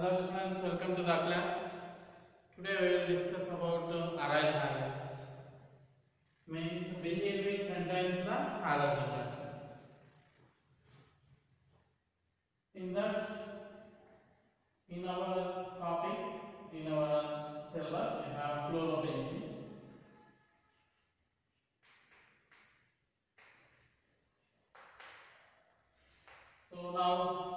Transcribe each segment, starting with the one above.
Hello students, welcome to the class. Today we will discuss about uh, aryl halides. Means benzene contains the halogen atoms. In that, in our topic, in our syllabus, we have chlorobenzene. So now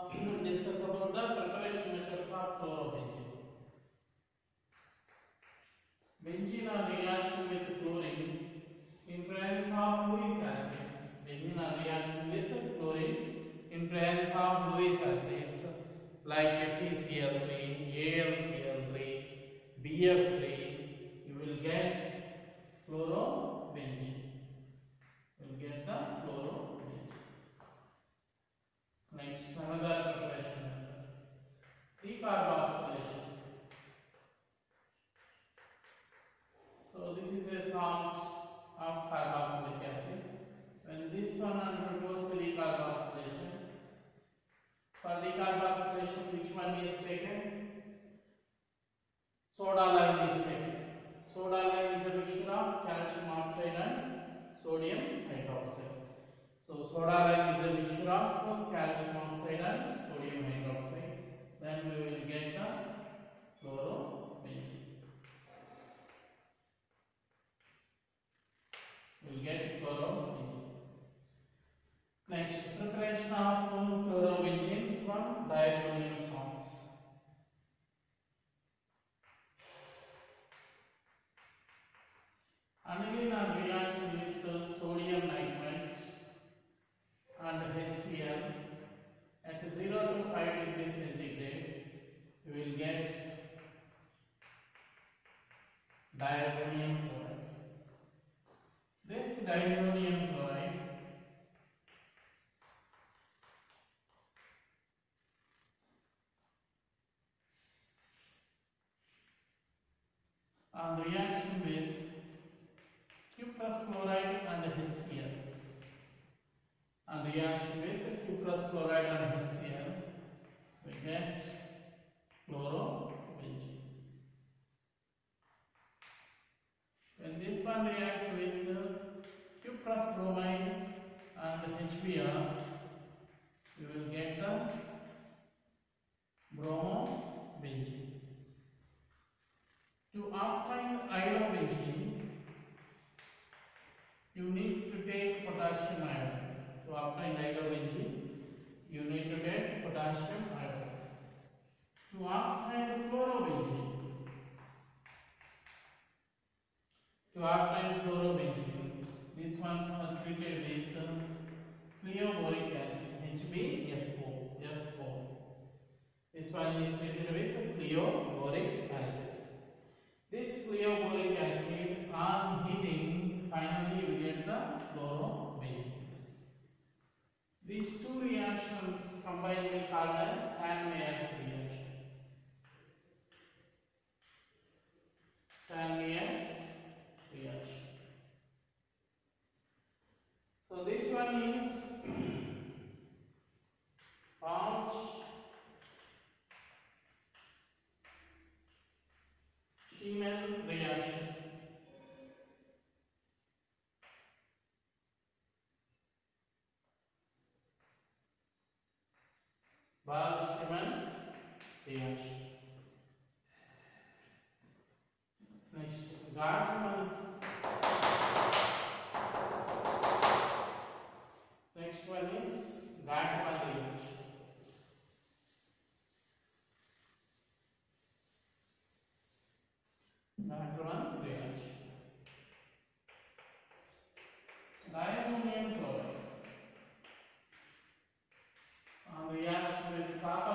Benzene on reaction with chlorine in presence of Lewis acids. Benzene on reaction with chlorine in presence of Lewis acids like FeCl3, AlCl3, BF3. You will get chlorobenzene. You will get the chlorobenzene. Next, another preparation method. Decarboxylation. So this is a salt of carboxylic acid. When this one undergoes decarboxylation, for decarboxylation, which one is taken? Soda lime is taken. Soda lime is a mixture of calcium oxide and sodium hydroxide. So soda lime is a mixture of calcium oxide and sodium hydroxide. Then we will get Of chlorobenzene from diazonium salts. Aniline on reaction with sodium nitrate and HCl at 0 to 5 degrees centigrade, you will get diazonium chloride. This diazonium chloride on reaction with cuprous chloride and HCl on reaction with cuprous chloride and HCl, we get chlorobenzene. When this one react with cuprous bromide and HBr, treated with fluoroboric acid, HbFO, F4. This one is treated with fluoroboric acid. This fluoroboric acid on heating, finally we get the chlorobenzene. These two reactions combined will called as Stan-Meyer's reaction. Balshriman Devansh. Next, Gardman. Next one is Gardman Devansh. Gardman Devansh. Diammonium fa